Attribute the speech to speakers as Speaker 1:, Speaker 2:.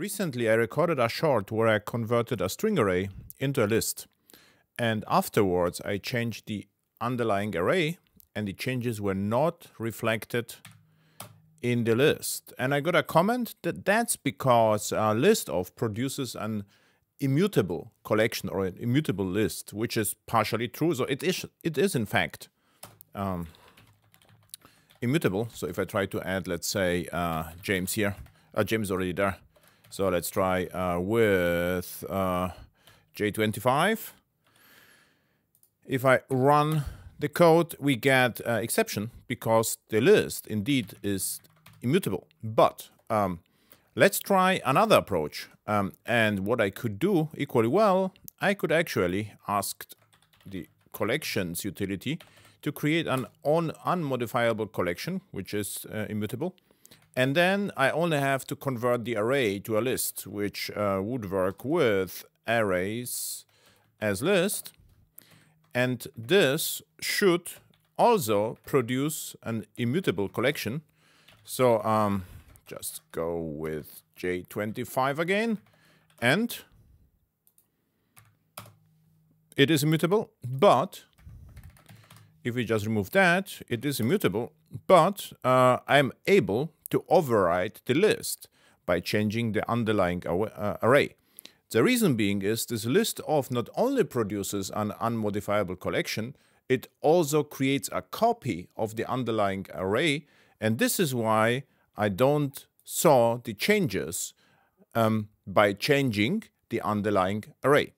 Speaker 1: Recently, I recorded a short where I converted a string array into a list. And afterwards, I changed the underlying array and the changes were not reflected in the list. And I got a comment that that's because a list of produces an immutable collection or an immutable list, which is partially true. So it is, it is in fact um, immutable. So if I try to add, let's say, uh, James here, uh, James is already there. So let's try uh, with uh, J25. If I run the code, we get uh, exception because the list indeed is immutable. But um, let's try another approach. Um, and what I could do equally well, I could actually ask the collections utility to create an on unmodifiable collection, which is uh, immutable. And then I only have to convert the array to a list, which uh, would work with arrays as list. And this should also produce an immutable collection. So um, just go with J25 again. And it is immutable, but if we just remove that, it is immutable, but uh, I'm able to override the list by changing the underlying uh, array. The reason being is this list of not only produces an unmodifiable collection, it also creates a copy of the underlying array. And this is why I don't saw the changes um, by changing the underlying array.